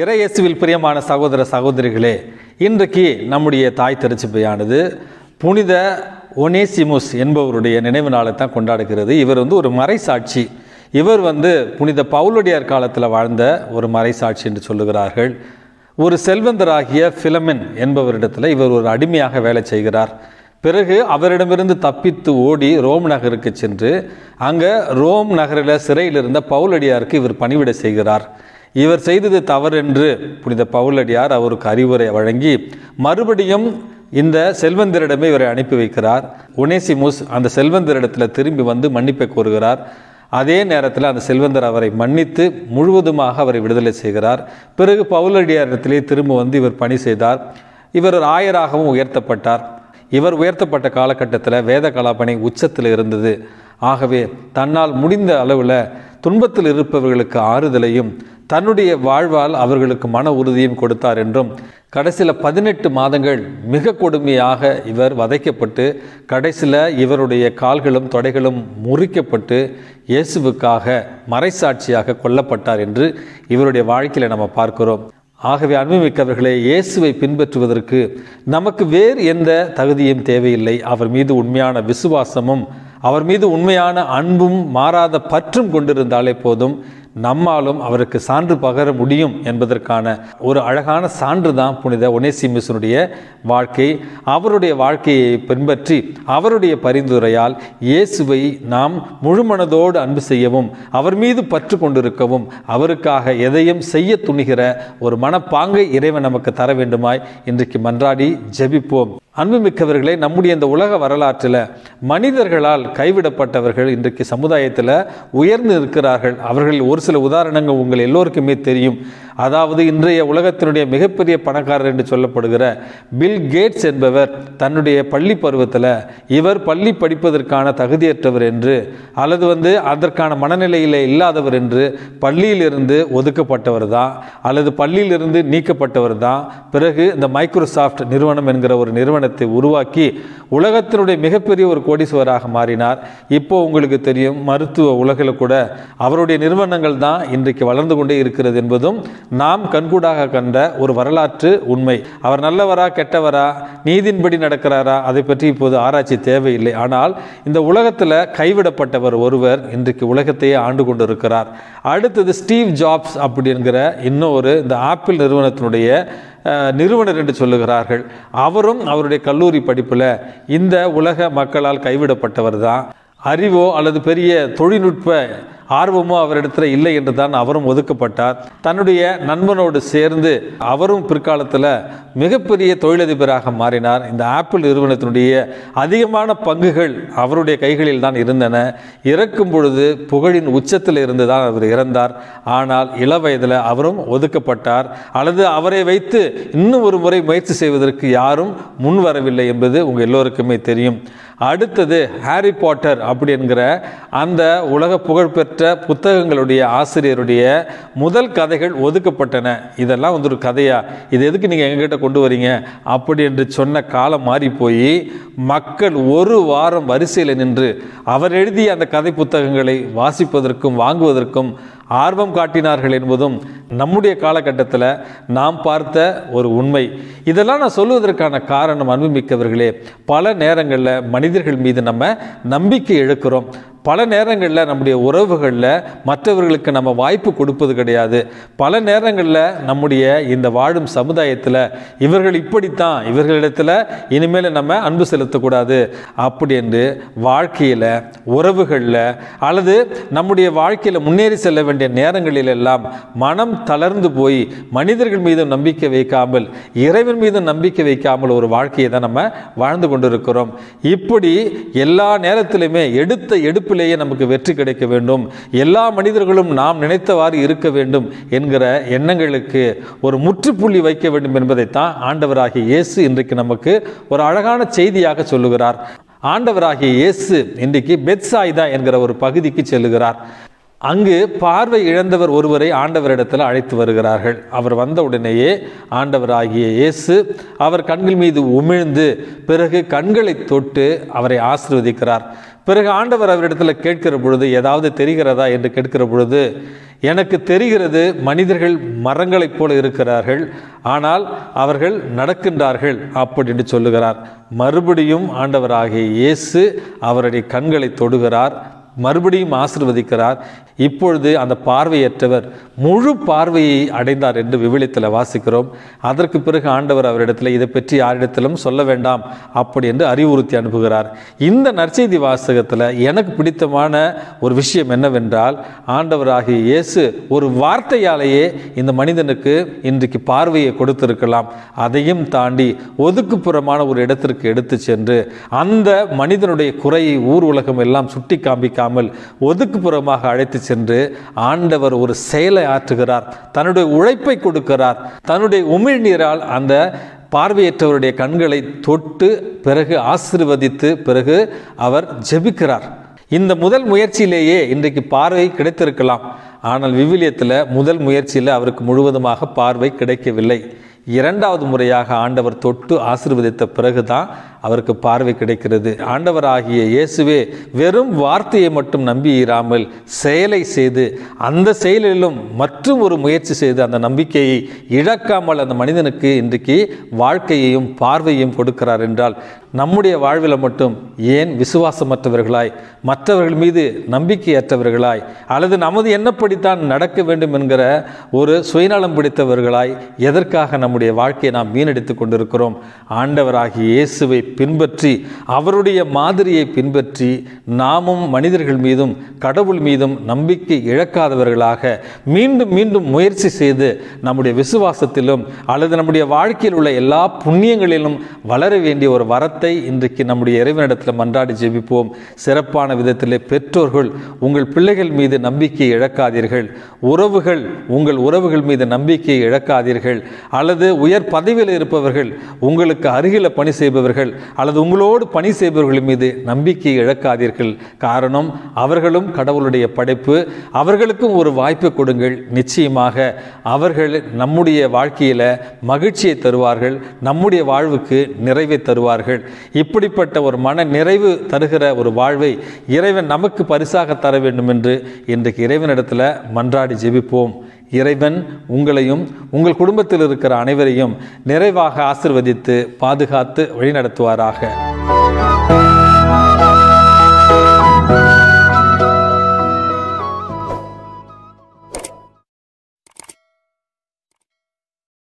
இறையேசுவில் பிரியமான சகோதர சகோதரிகளே இன்றைக்கு நம்முடைய தாய் திருச்சபையானது புனித ஒனேசிமுஸ் என்பவருடைய நினைவு நாளை தான் கொண்டாடுகிறது. இவர் வந்து ஒரு மறைசாட்சி. இவர் வந்து புனித பவுலடியார் காலத்தில் வாழ்ந்த ஒரு மறைசாட்சி என்று சொல்லுகிறார்கள். ஒரு செல்வந்தராகிய பிலமென் என்பவரிடத்தில் இவர் ஒரு அடிமையாக வேலை செய்கிறார். பிறகு அவரிடமிருந்து தப்பித்து ஓடி ரோம் நகருக்கு சென்று அங்கே ரோம் நகரில் சிறையில் இருந்த பவுலடியாருக்கு இவர் பணிவிட செய்கிறார். இவர் செய்தது தவறென்று புனித பவுலடியார் அவருக்கு அறிவுரை வழங்கி மறுபடியும் இந்த செல்வந்தரிடமே இவரை அனுப்பி வைக்கிறார். உனேசிமுஸ் அந்த செல்வந்தரிடத்தில் திரும்பி வந்து மன்னிப்பை கோருகிறார். அதே நேரத்தில் அந்த செல்வந்தர் அவரை மன்னித்து முழுவதுமாக அவரை விடுதலை செய்கிறார். பிறகு பவுலடியாரிடத்திலே திரும்ப வந்து இவர் பணி செய்தார். இவர் ஆயராகவும் உயர்த்தப்பட்டார். இவர் உயர்த்தப்பட்ட காலகட்டத்தில் வேத கலாபனை உச்சத்தில் இருந்தது. ஆகவே தன்னால் முடிந்த அளவில் துன்பத்தில் இருப்பவர்களுக்கு ஆறுதலையும் தன்னுடைய வாழ்வால் அவர்களுக்கு மன உறுதியும் கொடுத்தார் என்றும் கடைசியில் பதினெட்டு மாதங்கள் மிக கொடுமையாக இவர் வதைக்கப்பட்டு கடைசியில் இவருடைய கால்களும் தொடைகளும் முறிக்கப்பட்டு இயேசுவுக்காக மறைசாட்சியாக கொல்லப்பட்டார் என்று இவருடைய வாழ்க்கையில் நம்ம பார்க்கிறோம். ஆகவே அன்புமிக்கவர்களே இயேசுவை பின்பற்றுவதற்கு நமக்கு வேறு எந்த தகுதியும் தேவையில்லை. அவர் மீது உண்மையான விசுவாசமும் அவர் மீது உண்மையான அன்பும் மாறாத பற்றும் கொண்டிருந்தாலே போதும் நம்மாலும் அவருக்கு சான்று பகர முடியும் என்பதற்கான ஒரு அழகான சான்று தான் புனித ஒனேசிமிசனுடைய வாழ்க்கை. அவருடைய வாழ்க்கையை பின்பற்றி அவருடைய பரிந்துரையால் இயேசுவை நாம் முழுமனதோடு அன்பு செய்யவும் அவர் மீது பற்று கொண்டிருக்கவும் அவருக்காக எதையும் செய்ய துணிகிற ஒரு மனப்பாங்கை இறைவன் நமக்கு தர வேண்டுமாய் இன்றைக்கு மன்றாடி ஜெபிப்போம். அன்புமிக்கவர்களே நம்முடைய இந்த உலக வரலாற்றில் மனிதர்களால் கைவிடப்பட்டவர்கள் இன்றைக்கு சமுதாயத்தில் உயர்ந்து இருக்கிறார்கள் அவர்கள் ஒரு சில உதாரணங்கள் உங்கள் எல்லோருக்குமே தெரியும். அதாவது இன்றைய உலகத்தினுடைய மிகப்பெரிய பணக்காரர் என்று சொல்லப்படுகிற பில் கேட்ஸ் என்பவர் தன்னுடைய பள்ளி பருவத்தில் இவர் பள்ளி படிப்பதற்கான தகுதியற்றவர் என்று அல்லது வந்து அதற்கான மனநிலையில் இல்லாதவர் என்று பள்ளியிலிருந்து ஒதுக்கப்பட்டவர் தான் அல்லது பள்ளியிலிருந்து நீக்கப்பட்டவர் தான் பிறகு இந்த மைக்ரோசாஃப்ட் நிறுவனம் என்கிற ஒரு நிறுவனத்தை உருவாக்கி உலகத்தினுடைய மிகப்பெரிய ஒரு கோடீஸ்வராக மாறினார். இப்போ உங்களுக்கு தெரியும் மருத்துவ உலகில் கூட அவருடைய நிறுவனங்கள் தான் இன்றைக்கு வளர்ந்து கொண்டே இருக்கிறது என்பதும் நாம் கண்கூடாக கண்ட ஒரு வரலாற்று உண்மை. அவர் நல்லவரா கெட்டவரா நீதின்படி நடக்கிறாரா அதை பற்றி இப்போது ஆராய்ச்சி தேவையில்லை. ஆனால் இந்த உலகத்தில் கைவிடப்பட்டவர் ஒருவர் இன்றைக்கு உலகத்தையே ஆண்டு கொண்டிருக்கிறார். அடுத்தது ஸ்டீவ் ஜாப்ஸ் அப்படிங்கிற இன்னொரு இந்த ஆப்பிள் நிறுவனத்தினுடைய நிறுவனர் என்று சொல்லுகிறார்கள். அவரும் அவருடைய கல்லூரி படிப்பில் இந்த உலக மக்களால் கைவிடப்பட்டவர் தான். அறிவோ அல்லது பெரிய தொழில்நுட்ப ஆர்வமும் அவரிடத்தில் இல்லை என்று தான் அவரும் ஒதுக்கப்பட்டார். தன்னுடைய நண்பனோடு சேர்ந்து அவரும் பிற்காலத்தில் மிகப்பெரிய தொழிலதிபராக மாறினார். இந்த ஆப்பிள் நிறுவனத்தினுடைய அதிகமான பங்குகள் அவருடைய கைகளில் தான் இருந்தன. இறக்கும் பொழுது புகழின் உச்சத்தில் இருந்து தான் அவர் இறந்தார். ஆனால் இள வயதில் அவரும் ஒதுக்கப்பட்டார். அல்லது அவரை வைத்து இன்னும் ஒரு முறை முயற்சி செய்வதற்கு யாரும் முன் வரவில்லை என்பது உங்கள் எல்லோருக்குமே தெரியும். அடுத்தது ஹாரி பாட்டர் அப்படி என்கிற அந்த உலக புகழ்பெற்ற புத்தகங்களுடைய ஆசிரியருடைய முதல் கதைகள் ஒதுக்கப்பட்டன. இதெல்லாம் வந்து ஒரு கதையா? இது எதுக்கு நீங்கள் எங்ககிட்ட கொண்டு வரீங்க? அப்படி என்று சொன்ன காலம் மாறி போய் மக்கள் ஒரு வாரம் வரிசையில் நின்று அவர் எழுதிய அந்த கதை புத்தகங்களை வாசிப்பதற்கும் வாங்குவதற்கும் ஆர்வம் காட்டினார்கள் என்பதும் நம்முடைய காலகட்டத்தில் நாம் பார்த்த ஒரு உண்மை. இதெல்லாம் நான் சொல்லுவதற்கான காரணம் அன்புமிக்கவர்களே பல நேரங்களில் மனிதர்கள் மீது நம்ம நம்பிக்கை இழக்கிறோம். பல நேரங்களில் நம்முடைய உறவுகளில் மற்றவர்களுக்கு நம்ம வாய்ப்பு கொடுப்பது கிடையாது. பல நேரங்களில் நம்முடைய இந்த வாழும் சமுதாயத்தில் இவர்கள் இப்படித்தான் இவர்களிடத்தில் இனிமேல் நம்ம அன்பு செலுத்தக்கூடாது. அப்படி என்று வாழ்க்கையில் உறவுகளில் அல்லது நம்முடைய வாழ்க்கையில் முன்னேறி செல்ல வேண்டிய நேரங்களில் எல்லாம் மனம் தளர்ந்து போய் மனிதர்கள் மீது நம்பிக்கை வைக்காமல் இறைவன் மீது நம்பிக்கை வைக்காமல் ஒரு வாழ்க்கையை தான் நம்ம வாழ்ந்து கொண்டிருக்கிறோம். இப்படி எல்லா நேரத்திலுமே எடுத்த எடுப்பு உழைப்பிலேயே நமக்கு வெற்றி கிடைக்க வேண்டும். எல்லா மனிதர்களும் நாம் நினைத்தவாறு இருக்க வேண்டும் என்கிற எண்ணங்களுக்கு ஒரு முற்றுப்புள்ளி வைக்க வேண்டும் என்பதைத்தான் ஆண்டவராகிய இயேசு இன்றைக்கு நமக்கு ஒரு அழகான செய்தியாக சொல்லுகிறார். ஆண்டவராகிய இயேசு இன்றைக்கு பெத்சாய்தா என்கிற ஒரு பகுதிக்கு செல்லுகிறார். அங்கு பார்வை இழந்தவர் ஒருவரை ஆண்டவரிடத்தில் அழைத்து வருகிறார்கள். அவர் வந்த உடனேயே ஆண்டவராகிய இயேசு அவர் கண்கள் மீது உமிழ்ந்து பிறகு கண்களை தொட்டு அவரை ஆசிர்வதிக்கிறார். பிறகு ஆண்டவர் அவரிடத்தில் கேட்கிற பொழுது ஏதாவது தெரிகிறதா என்று கேட்கிற பொழுது எனக்கு தெரிகிறது மனிதர்கள் மரங்களைப் போல இருக்கிறார்கள் ஆனால் அவர்கள் நடக்கின்றார்கள் அப்படின்னு சொல்லுகிறார். மறுபடியும் ஆண்டவராகிய இயேசு அவருடைய கண்களை தொடுகிறார். மறுபடியும் ஆசிர்வதிக்கிறார். இப்பொழுது அந்த பார்வையற்றவர் முழு பார்வையை அடைந்தார் என்று விவிலியத்தில் வாசிக்கிறோம். அதற்கு பிறகு ஆண்டவர் அவரிடத்தில் இதை பற்றி யாரிடத்திலும் சொல்ல வேண்டாம் அப்படி என்று அறிவுறுத்தி அனுப்புகிறார். இந்த நற்செய்தி வாசகத்தில் எனக்கு பிடித்தமான ஒரு விஷயம் என்னவென்றால் ஆண்டவராகிய இயேசு ஒரு வார்த்தையாலேயே இந்த மனிதனுக்கு இன்றைக்கு பார்வையை கொடுத்திருக்கலாம். அதையும் தாண்டி ஒதுக்குப்புறமான ஒரு இடத்திற்கு எடுத்து சென்று அந்த மனிதனுடைய குறையை ஊர் உலகம் எல்லாம் சுட்டி வைக்காமல் ஒதுக்குப்புறமாக அழைத்து சென்று ஆண்டவர் ஒரு செயலை ஆற்றுகிறார் தன்னுடைய உழைப்பை கொடுக்கிறார். தன்னுடைய உமிழ்நீரால் அந்த பார்வையற்றவருடைய கண்களை தொட்டு பிறகு ஆசிர்வதித்து பிறகு அவர் ஜெபிக்கிறார். இந்த முதல் முயற்சியிலேயே இன்றைக்கு பார்வை கிடைத்திருக்கலாம். ஆனால் விவிலியத்தில் முதல் முயற்சியில் அவருக்கு முழுவதுமாக பார்வை கிடைக்கவில்லை. இரண்டாவது முறையாக ஆண்டவர் தொட்டு ஆசிர்வதித்த பிறகுதான் அவருக்கு பார்வை கிடைக்கிறது. ஆண்டவராகிய இயேசுவே வெறும் வார்த்தையை மட்டும் நம்பி இராமல் செயலை செய்து அந்த செயலிலும் மற்றும் ஒரு முயற்சி செய்து அந்த நம்பிக்கையை இழக்காமல் அந்த மனிதனுக்கு இன்றைக்கு வாழ்க்கையையும் பார்வையையும் கொடுக்கிறார் என்றால் நம்முடைய வாழ்வில் மட்டும் ஏன் விசுவாசமற்றவர்களாய் மற்றவர்கள் மீது நம்பிக்கையற்றவர்களாய் அல்லது நமது என்னப்படித்தான் நடக்க வேண்டும் என்கிற ஒரு சுயநலம் பிடித்தவர்களாய் எதற்காக நம்முடைய வாழ்க்கையை நாம் வீணடித்து கொண்டிருக்கிறோம்? ஆண்டவராகிய இயேசுவை பின்பற்றி அவருடைய மாதிரியை பின்பற்றி நாமும் மனிதர்கள் மீதும் கடவுள் மீதும் நம்பிக்கை இழக்காதவர்களாக மீண்டும் மீண்டும் முயற்சி செய்து நம்முடைய விசுவாசத்திலும் அல்லது நம்முடைய வாழ்க்கையில் உள்ள எல்லா புண்ணியங்களிலும் வளர வேண்டிய ஒரு வரத்தை இன்றைக்கு நம்முடைய இறைவனிடத்தில் மன்றாடி ஜெபிப்போம். சிறப்பான விதத்திலே பெற்றோர்கள் உங்கள் பிள்ளைகள் மீது நம்பிக்கை இழக்காதீர்கள். உறவுகள் உங்கள் உறவுகள் மீது நம்பிக்கை இழக்காதீர்கள். அல்லது உயர் பதவியில் இருப்பவர்கள் உங்களுக்கு அருகில் பணி செய்பவர்கள் அல்லது உங்களோடு பணி செய்பவர்கள் மீது நம்பிக்கை இழக்காதீர்கள். காரணம் அவர்களும் கடவுளுடைய படைப்பு. அவர்களுக்கும் ஒரு வாய்ப்பு கொடுங்கள். நிச்சயமாக அவர்கள் நம்முடைய வாழ்க்கையில் மகிழ்ச்சியை தருவார்கள். நம்முடைய வாழ்வுக்கு நிறைவை தருவார்கள். இப்படிப்பட்ட ஒரு மன நிறைவு தருகிற ஒரு வாழ்வை இறைவன் நமக்கு பரிசாக தர வேண்டும் என்று இன்றைக்கு இறைவனிடத்தில் மன்றாடி ஜெபிப்போம். இறைவன் உங்களையும் உங்கள் குடும்பத்தில் இருக்கிற அனைவரையும் நிறைவாக ஆசிர்வதித்து பாதுகாத்து வழிநடத்துவாராக.